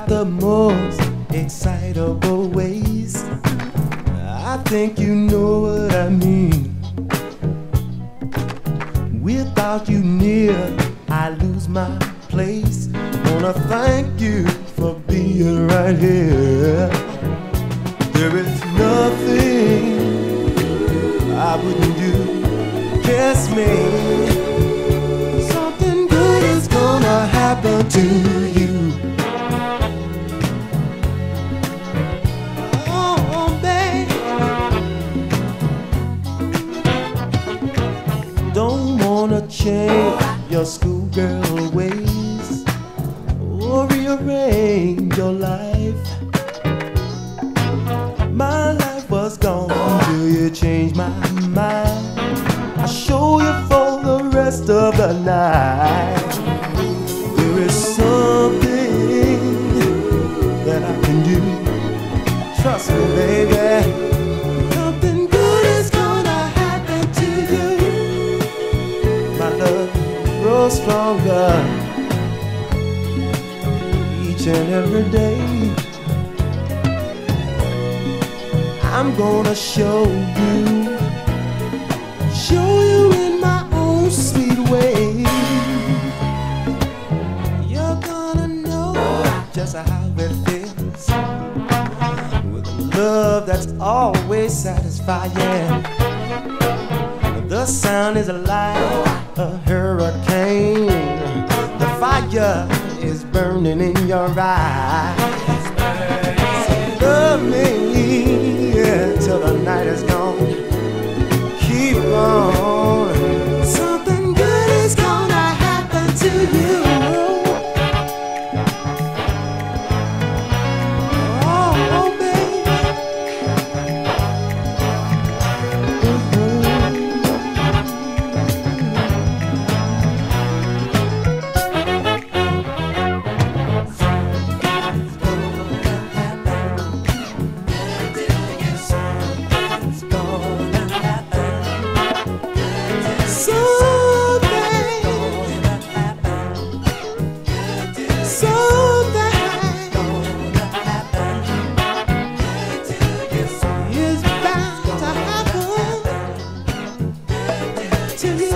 the most excitable ways. I think you know what I mean. Without you near, I lose my place. Wanna thank you for being right here. There is nothing I wouldn't do. Kiss me. Something good is gonna happen to you. Change your schoolgirl ways or rearrange your life. My life was gone till you changed my mind. I'll show you for the rest of the night. Stronger each and every day. I'm gonna show you, show you in my own sweet way. You're gonna know just how it feels with a love that's always satisfying. The sound is like a fire is burning in your eyes. Love me till the night is gone. To you.